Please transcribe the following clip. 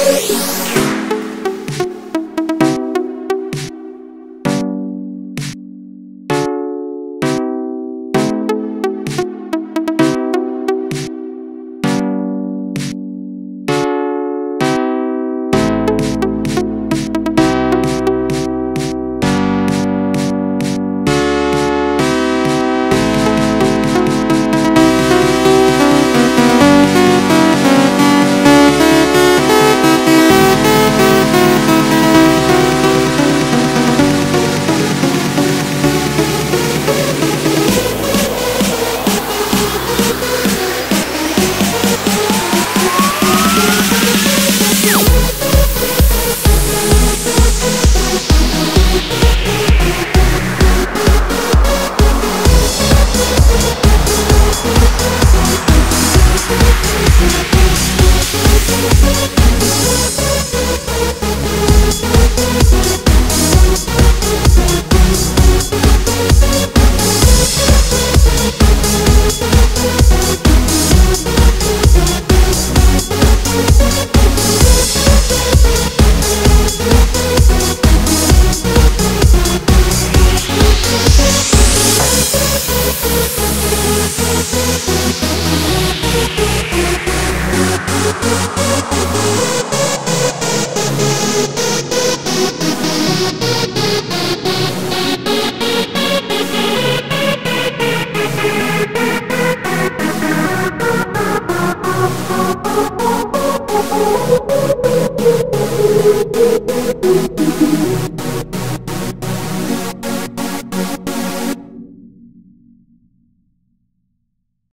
Peace. Thank you.